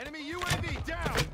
Enemy UAV down!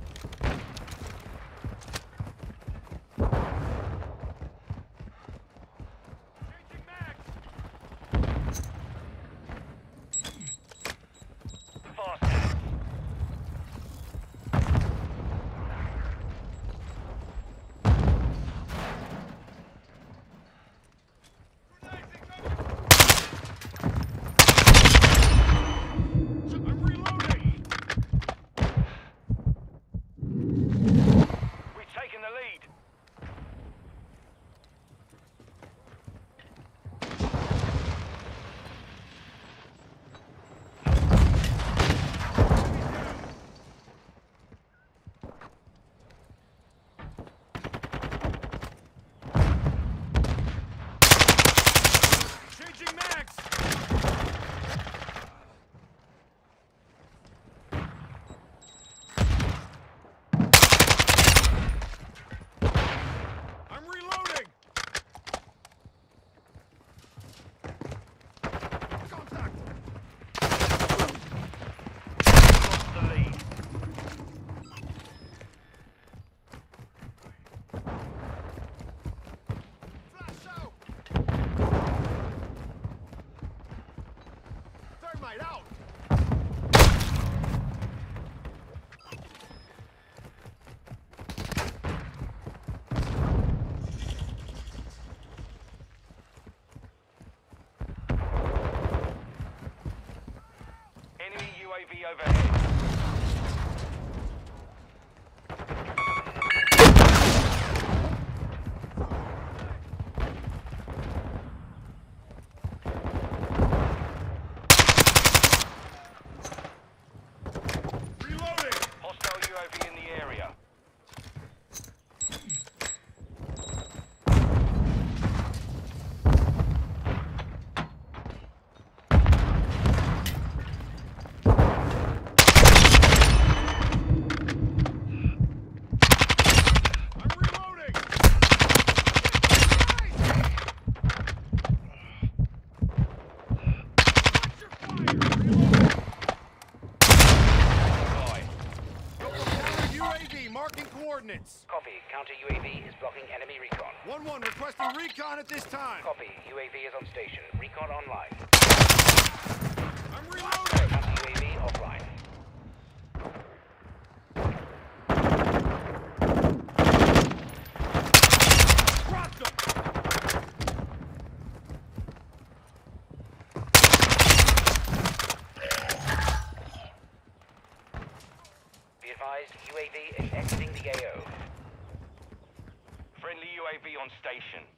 Overhead. Reloading! Hostile UAV in the area. I'm reloading! Watch your fire! Reloading! Fly. Counter UAV, marking coordinates. Copy. Counter UAV is blocking enemy recon. 1-1, requesting recon at this time. Copy. UAV is on station. Recon online. I'm reloading! Counter UAV offline. Be advised, UAV is exiting the AO. Friendly UAV on station.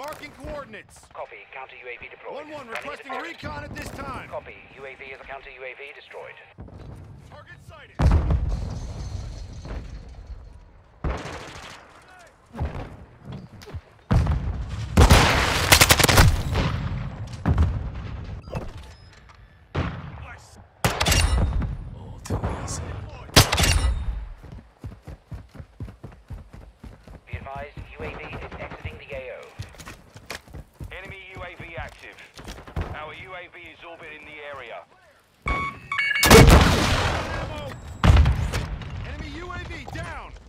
Marking coordinates. Copy. Counter UAV deployed. 1-1, Running requesting recon at this time. Copy. UAV is a counter UAV destroyed. Target sighted. Nice. All too easy. Be advised, UAV is exiting the AO. Enemy UAV active. Our UAV is orbiting the area. Enemy UAV down.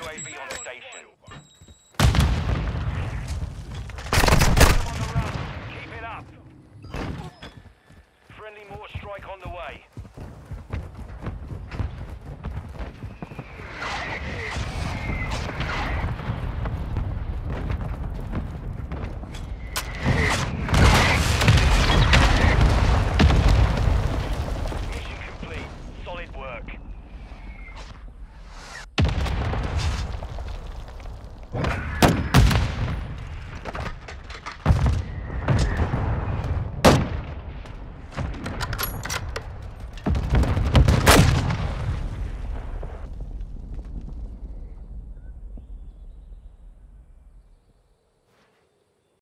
UAV on station. On. Keep it up. Friendly mortar strike on the way.